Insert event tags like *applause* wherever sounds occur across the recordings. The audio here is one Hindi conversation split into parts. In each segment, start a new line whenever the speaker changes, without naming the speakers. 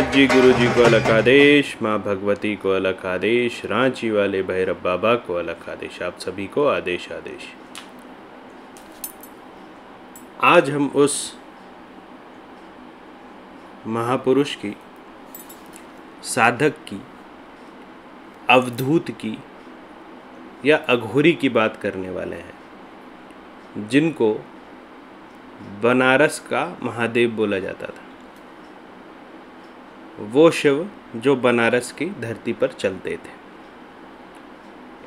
श्रीनाथ जी गुरु जी को अलग आदेश माँ भगवती को अलग आदेश रांची वाले भैरव बाबा को अलग आदेश आप सभी को आदेश आदेश। आज हम उस महापुरुष की, साधक की, अवधूत की या अघोरी की बात करने वाले हैं, जिनको बनारस का महादेव बोला जाता था। वो शिव जो बनारस की धरती पर चलते थे।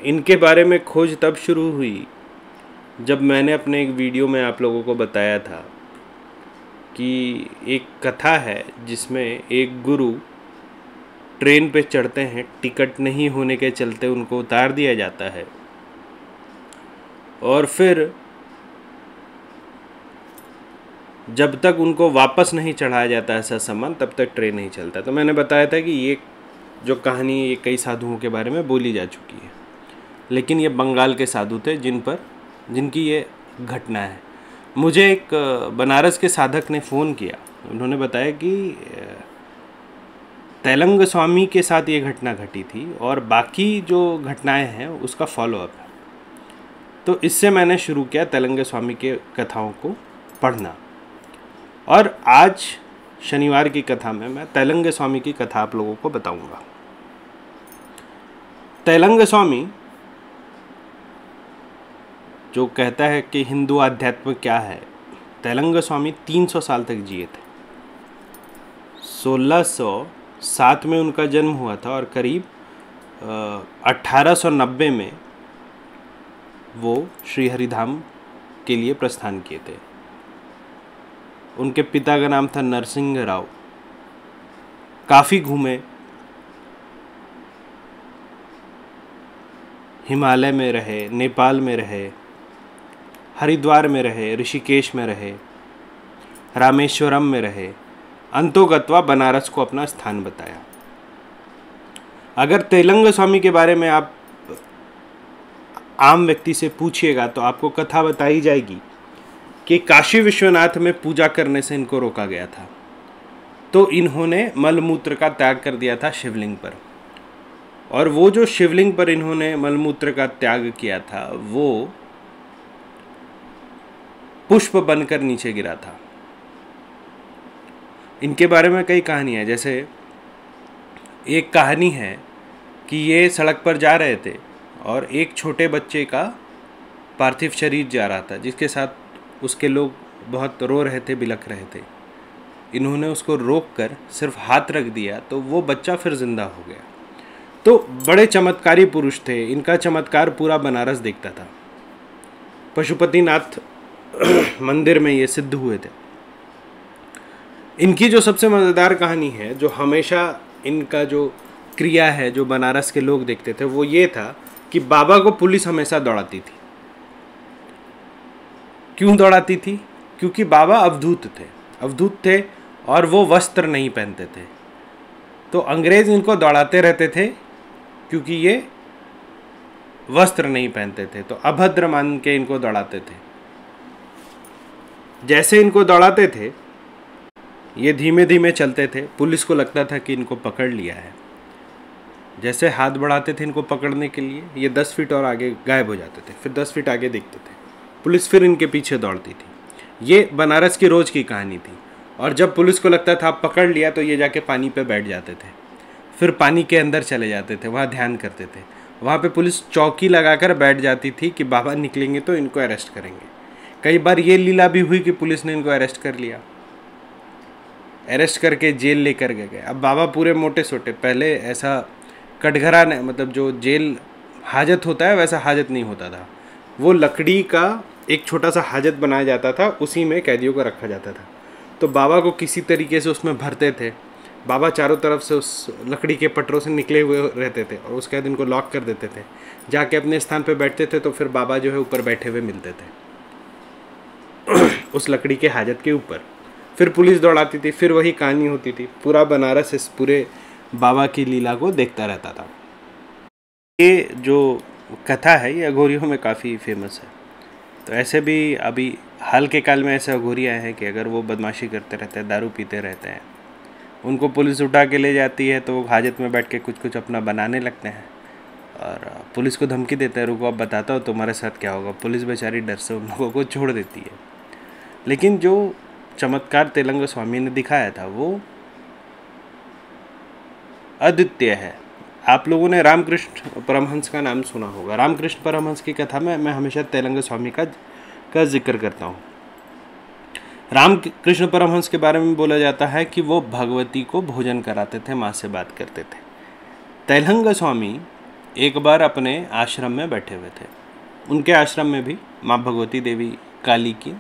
इनके बारे में खोज तब शुरू हुई जब मैंने अपने एक वीडियो में आप लोगों को बताया था कि एक कथा है जिसमें एक गुरु ट्रेन पे चढ़ते हैं, टिकट नहीं होने के चलते उनको उतार दिया जाता है। और फिर जब तक उनको वापस नहीं चढ़ाया जाता ऐसा सामान, तब तक ट्रेन नहीं चलता। तो मैंने बताया था कि ये जो कहानी ये कई साधुओं के बारे में बोली जा चुकी है। लेकिन ये बंगाल के साधु थे जिन पर, जिनकी ये घटना है। मुझे एक बनारस के साधक ने फ़ोन किया। उन्होंने बताया कि तेलंग स्वामी के साथ ये घटना घटी थी और बाकी जो घटनाएँ हैं, उसका फॉलोअप है। तो इससे मैंने शुरू किया तेलंग स्वामी के कथाओं को पढ़ना। और आज शनिवार की कथा में मैं तेलंग स्वामी की कथा आप लोगों को बताऊँगा। तेलंग स्वामी जो कहता है कि हिंदू अध्यात्म क्या है, तेलंग स्वामी 300 साल तक जिए थे। 1607 में उनका जन्म हुआ था और करीब अट्ठारह में वो श्री हरिधाम के लिए प्रस्थान किए थे। उनके पिता का नाम था नरसिंह राव। काफ़ी घूमे। हिमालय में रहे, नेपाल में रहे, हरिद्वार में रहे, ऋषिकेश में रहे, रामेश्वरम में रहे, अंतोगत्वा बनारस को अपना स्थान बताया। अगर तेलंग स्वामी के बारे में आप आम व्यक्ति से पूछिएगा तो आपको कथा बताई जाएगी। कि काशी विश्वनाथ में पूजा करने से इनको रोका गया था। तो इन्होंने मलमूत्र का त्याग कर दिया था शिवलिंग पर। और वो जो शिवलिंग पर इन्होंने मलमूत्र का त्याग किया था, वो पुष्प बनकर नीचे गिरा था। इनके बारे में कई कहानियाँ जैसे एक कहानी है कि ये सड़क पर जा रहे थे और एक छोटे बच्चे का पार्थिव शरीर जा रहा था, जिसके साथ उसके लोग बहुत रो रहे थे, बिलख रहे थे। इन्होंने उसको रोक कर सिर्फ़ हाथ रख दिया तो वो बच्चा फिर ज़िंदा हो गया। तो बड़े चमत्कारी पुरुष थे, इनका चमत्कार पूरा बनारस देखता था। पशुपतिनाथ *clears throat* मंदिर में ये सिद्ध हुए थे। इनकी जो सबसे मज़ेदार कहानी है, जो हमेशा इनका जो क्रिया है, जो बनारस के लोग देखते थे, वो ये था कि बाबा को पुलिस हमेशा दौड़ाती थी। क्यों दौड़ाती थी? क्योंकि बाबा अवधूत थे। अवधूत थे और वो वस्त्र नहीं पहनते थे। तो अंग्रेज़ इनको दौड़ाते रहते थे क्योंकि ये वस्त्र नहीं पहनते थे। तो अभद्र मान के इनको दौड़ाते थे। जैसे इनको दौड़ाते थे, ये धीमे धीमे चलते थे। पुलिस को लगता था कि इनको पकड़ लिया है। जैसे हाथ बढ़ाते थे इनको पकड़ने के लिए, ये दस फीट और आगे गायब हो जाते थे। फिर दस फीट आगे देखते थे। पुलिस फिर इनके पीछे दौड़ती थी। ये बनारस की रोज़ की कहानी थी। और जब पुलिस को लगता था पकड़ लिया तो ये जाके पानी पे बैठ जाते थे। फिर पानी के अंदर चले जाते थे, वहाँ ध्यान करते थे। वहाँ पे पुलिस चौकी लगाकर बैठ जाती थी कि, बाबा निकलेंगे तो इनको अरेस्ट करेंगे। कई बार ये लीला भी हुई कि पुलिस ने इनको अरेस्ट कर लिया। अरेस्ट करके जेल लेकर गए। अब बाबा पूरे मोटे सोटे पहले ऐसा कटघरा ने मतलब जो जेल हाजत होता है, वैसा हाजत नहीं होता था। वो लकड़ी का एक छोटा सा हाजत बनाया जाता था, उसी में कैदियों को रखा जाता था। तो बाबा को किसी तरीके से उसमें भरते थे। बाबा चारों तरफ़ से उस लकड़ी के पटरों से निकले हुए रहते थे और उसके बाद इनको लॉक कर देते थे। जाके अपने स्थान पर बैठते थे तो फिर बाबा जो है ऊपर बैठे हुए मिलते थे। उस लकड़ी के हाजत के ऊपर। फिर पुलिस दौड़ाती थी, फिर वही कहानी होती थी। पूरा बनारस इस पूरे बाबा की लीला को देखता रहता था। ये जो कथा है, ये अघोरियों में काफ़ी फ़ेमस है। तो ऐसे भी अभी हाल के काल में ऐसे अघोरी आए हैं कि अगर वो बदमाशी करते रहते हैं, दारू पीते रहते हैं, उनको पुलिस उठा के ले जाती है तो वो हाजत में बैठ के कुछ कुछ अपना बनाने लगते हैं। और पुलिस को धमकी देते हैं, रुको, अब बताता हो तुम्हारे साथ क्या होगा। पुलिस बेचारी डर से उन लोगों को छोड़ देती है। लेकिन जो चमत्कार तेलंग स्वामी ने दिखाया था, वो अद्वितीय है। आप लोगों ने रामकृष्ण परमहंस का नाम सुना होगा। रामकृष्ण परमहंस की कथा में मैं हमेशा तेलंग स्वामी का का ज़िक्र करता हूँ। राम कृष्ण परमहंस के बारे में बोला जाता है कि वो भगवती को भोजन कराते थे, माँ से बात करते थे। तेलंग स्वामी एक बार अपने आश्रम में बैठे हुए थे। उनके आश्रम में भी माँ भगवती देवी काली की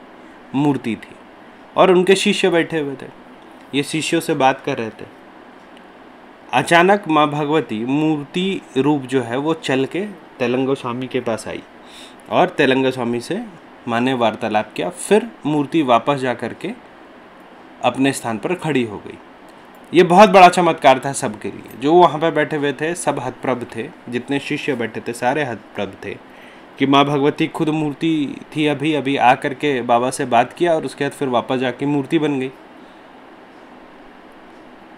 मूर्ति थी और उनके शिष्य बैठे हुए थे। ये शिष्यों से बात कर रहे थे। अचानक माँ भगवती मूर्ति रूप जो है वो चल के तेलंग स्वामी के पास आई और तेलंग स्वामी से माँ ने वार्तालाप किया। फिर मूर्ति वापस जा कर के अपने स्थान पर खड़ी हो गई। ये बहुत बड़ा चमत्कार था सबके लिए। जो वहाँ पर बैठे हुए थे, सब हतप्रभ थे। जितने शिष्य बैठे थे, सारे हतप्रभ थे कि माँ भगवती खुद मूर्ति थी। अभी अभी आ करके बाबा से बात किया और उसके बाद फिर वापस जाके मूर्ति बन गई।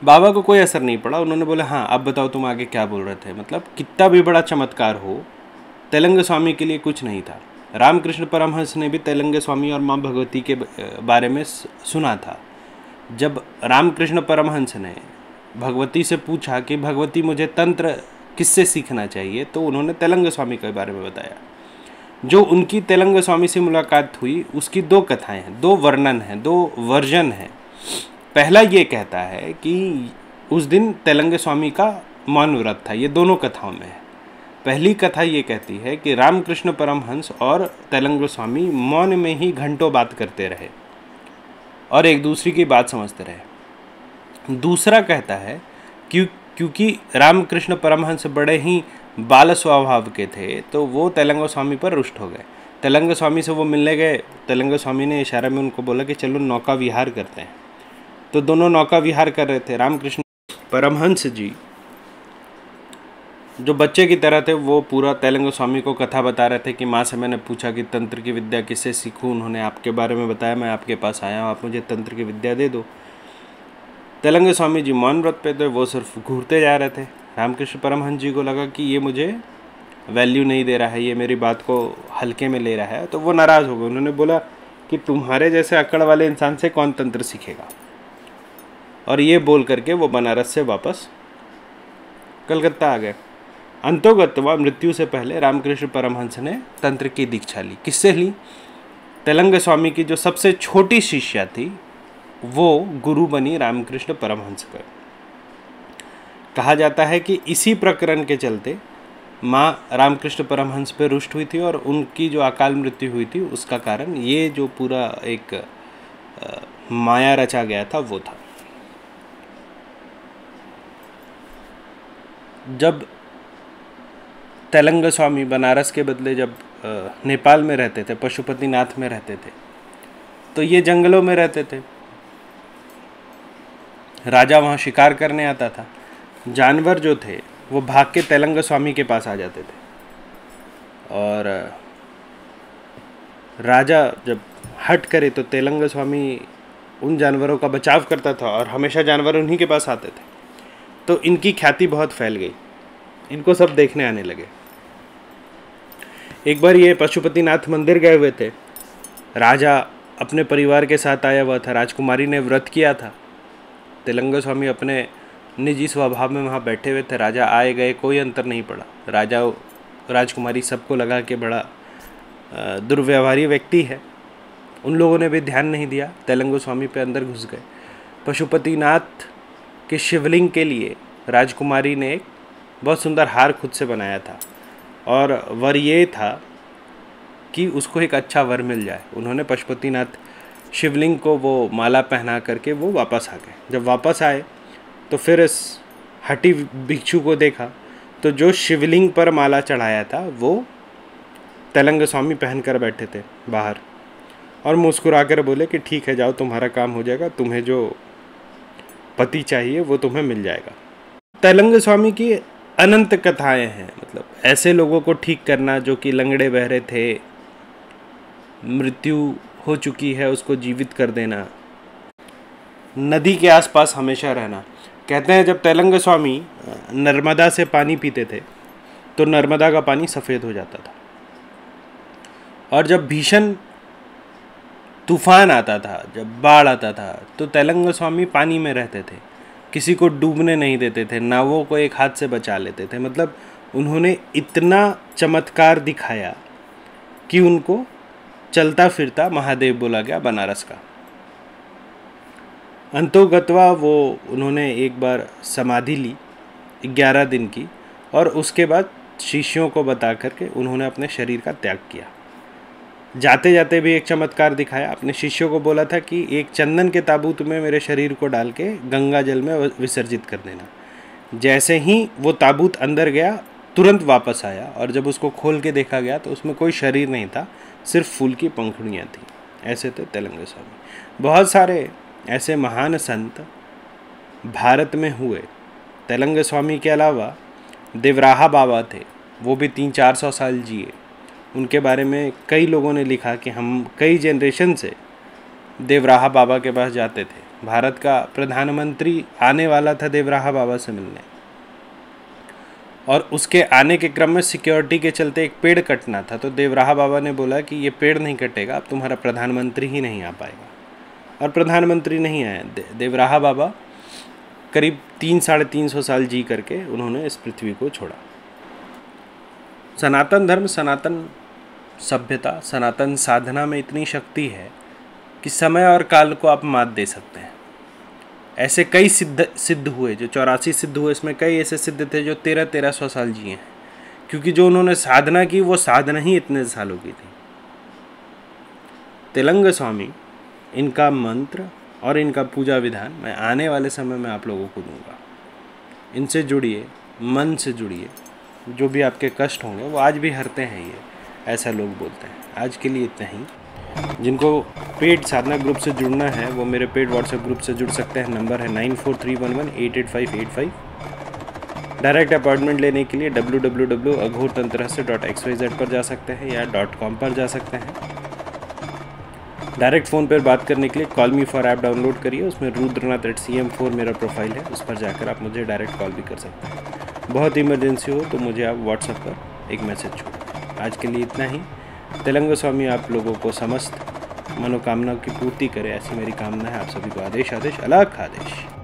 बाबा को कोई असर नहीं पड़ा। उन्होंने बोला हाँ अब बताओ तुम आगे क्या बोल रहे थे? मतलब कितना भी बड़ा चमत्कार हो, तेलंग स्वामी के लिए कुछ नहीं था। रामकृष्ण परमहंस ने भी तेलंग स्वामी और माँ भगवती के बारे में सुना था। जब रामकृष्ण परमहंस ने भगवती से पूछा कि, भगवती, मुझे तंत्र किससे सीखना चाहिए? तो उन्होंने तेलंग स्वामी के बारे में बताया। जो उनकी तेलंग स्वामी से मुलाकात हुई, उसकी दो कथाएँ हैं, दो वर्णन हैं, दो वर्जन हैं। पहला ये कहता है कि उस दिन तेलंग स्वामी का मौन व्रत था, ये दोनों कथाओं में है। पहली कथा ये कहती है कि रामकृष्ण परमहंस और तेलंग स्वामी मौन में ही घंटों बात करते रहे और एक दूसरे की बात समझते रहे। दूसरा कहता है क्यों क्योंकि रामकृष्ण परमहंस बड़े ही बाल स्वभाव के थे तो वो तेलंग स्वामी पर रुष्ट हो गए। तेलंग स्वामी से वो मिलने गए। तेलंग स्वामी ने इशारा में उनको बोला कि चलो नौका विहार करते हैं। तो दोनों नौका विहार कर रहे थे। रामकृष्ण परमहंस जी, जो बच्चे की तरह थे, वो पूरा तेलंग स्वामी को कथा बता रहे थे कि, माँ से मैंने पूछा कि तंत्र की विद्या किससे सीखूं? उन्होंने आपके बारे में बताया, मैं आपके पास आया हूँ, आप मुझे तंत्र की विद्या दे दो। तेलंग स्वामी जी मौन व्रत पे थे, वो सिर्फ़ घूरते जा रहे थे। रामकृष्ण परमहंस जी को लगा कि ये मुझे वैल्यू नहीं दे रहा है, ये मेरी बात को हल्के में ले रहा है। तो वो नाराज़ हो गए। उन्होंने बोला कि, तुम्हारे जैसे अकड़ वाले इंसान से कौन तंत्र सीखेगा? और ये बोल करके वो बनारस से वापस कलकत्ता आ गए। अंतोगत व मृत्यु से पहले रामकृष्ण परमहंस ने तंत्र की दीक्षा ली। किससे ली? तेलंग स्वामी की जो सबसे छोटी शिष्या थी, वो गुरु बनी रामकृष्ण परमहंस कर कहा जाता है कि इसी प्रकरण के चलते माँ रामकृष्ण परमहंस पर रुष्ट हुई थी और उनकी जो अकाल मृत्यु हुई थी, उसका कारण ये जो पूरा एक माया रचा गया था, वो था। जब तेलंग स्वामी बनारस के बदले जब नेपाल में रहते थे, पशुपतिनाथ में रहते थे तो ये जंगलों में रहते थे। राजा वहाँ शिकार करने आता था। जानवर जो थे, वो भाग के तेलंग स्वामी के पास आ जाते थे। और, राजा जब हट करे तो तेलंग स्वामी उन जानवरों का बचाव करता था और हमेशा जानवर उन्हीं के पास आते थे। तो इनकी ख्याति बहुत फैल गई। इनको सब देखने आने लगे। एक बार ये पशुपतिनाथ मंदिर गए हुए थे। राजा अपने परिवार के साथ आया हुआ था। राजकुमारी ने व्रत किया था। तेलंगा स्वामी अपने निजी स्वभाव में वहाँ बैठे हुए थे। राजा आए गए, कोई अंतर नहीं पड़ा। राजा राजकुमारी सबको लगा कि बड़ा दुर्व्यवहारी व्यक्ति है। उन लोगों ने भी ध्यान नहीं दिया। तेलंगो स्वामी पे अंदर घुस गए। पशुपतिनाथ के शिवलिंग के लिए राजकुमारी ने एक बहुत सुंदर हार खुद से बनाया था। और वर ये था कि उसको एक अच्छा वर मिल जाए। उन्होंने पशुपतिनाथ शिवलिंग को वो माला पहना करके वो वापस आ गए। जब वापस आए तो फिर इस हटी भिक्षु को देखा तो जो शिवलिंग पर माला चढ़ाया था, वो तेलंग स्वामी पहन कर बैठे थे बाहर। और मुस्कुरा कर बोले कि, ठीक है, जाओ, तुम्हारा काम हो जाएगा। तुम्हें जो पति चाहिए, वो तुम्हें मिल जाएगा। तेलंग स्वामी की अनंत कथाएँ हैं मतलब ऐसे लोगों को ठीक करना जो कि लंगड़े बहरे थे, मृत्यु हो चुकी है, उसको जीवित कर देना। नदी के आसपास हमेशा रहना। कहते हैं जब तेलंग स्वामी नर्मदा से पानी पीते थे तो नर्मदा का पानी सफ़ेद हो जाता था। और जब भीषण तूफ़ान आता था, जब बाढ़ आता था तो तेलंग स्वामी पानी में रहते थे। किसी को डूबने नहीं देते थे, नावों को एक हाथ से बचा लेते थे। मतलब उन्होंने इतना चमत्कार दिखाया कि उनको चलता फिरता महादेव बोला गया बनारस का। अंतोगतवा वो उन्होंने एक बार समाधि ली, ग्यारह दिन की, और उसके बाद शिष्यों को बता करके उन्होंने अपने शरीर का त्याग किया। जाते जाते भी एक चमत्कार दिखाया। अपने शिष्यों को बोला था कि एक चंदन के ताबूत में मेरे शरीर को डाल के गंगा जल में विसर्जित कर देना। जैसे ही वो ताबूत अंदर गया, तुरंत वापस आया और जब उसको खोल के देखा गया तो उसमें कोई शरीर नहीं था, सिर्फ़ फूल की पंखुड़ियाँ थी। ऐसे थे तेलंग स्वामी। बहुत सारे ऐसे महान संत भारत में हुए। तेलंग स्वामी के अलावा देवराहा बाबा थे, वो भी तीन चार सौ साल जिए। उनके बारे में कई लोगों ने लिखा कि हम कई जनरेशन से देवराहा बाबा के पास जाते थे। भारत का प्रधानमंत्री आने वाला था देवराहा बाबा से मिलने। और उसके आने के क्रम में सिक्योरिटी के चलते एक पेड़ कटना था। तो देवराहा बाबा ने बोला कि ये पेड़ नहीं कटेगा अब तुम्हारा प्रधानमंत्री ही नहीं आ पाएगा। और प्रधानमंत्री नहीं आए दे, देवराहा बाबा करीब तीन साढ़े तीन सौ साल जी करके उन्होंने इस पृथ्वी को छोड़ा। सनातन धर्म सनातन सभ्यता, सनातन साधना में इतनी शक्ति है कि समय और काल को आप मात दे सकते हैं। ऐसे कई सिद्ध सिद्ध हुए, जो चौरासी सिद्ध हुए, इसमें कई ऐसे सिद्ध थे जो तेरह तेरह सौ साल जिए हैं। क्योंकि जो उन्होंने साधना की, वो साधना ही इतने सालों की थी। तेलंग स्वामी, इनका मंत्र और इनका पूजा विधान मैं आने वाले समय में आप लोगों को दूँगा। इनसे जुड़िए, मन से जुड़िए, जो भी आपके कष्ट होंगे, वो आज भी हरते हैं ये। ऐसा लोग बोलते हैं। आज के लिए इतना ही। जिनको पेड साधना ग्रुप से जुड़ना है, वो मेरे पेड व्हाट्सएप ग्रुप से जुड़ सकते हैं। नंबर है nine four three one one eight eight five eight five direct appointment लेने के लिए डब्ल्यू डब्ल्यू डब्ल्यू अघोर तंत्र से डॉट एक्स वाई जेड पर जा सकते हैं या डॉट कॉम पर जा सकते हैं। डायरेक्ट फ़ोन पर बात करने के लिए call me for app download करिए। उसमें Rudranath at C M four मेरा प्रोफ़ाइल है। उस पर जाकर आप मुझे डायरेक्ट कॉल भी कर सकते हैं। बहुत इमरजेंसी हो तो मुझे आप व्हाट्सएप पर एक मैसेज छोड़ आज के लिए इतना ही। तेलंगा स्वामी, आप लोगों को समस्त मनोकामना की पूर्ति करे। ऐसी मेरी कामना है। आप सभी को आदेश आदेश, अलग आदेश।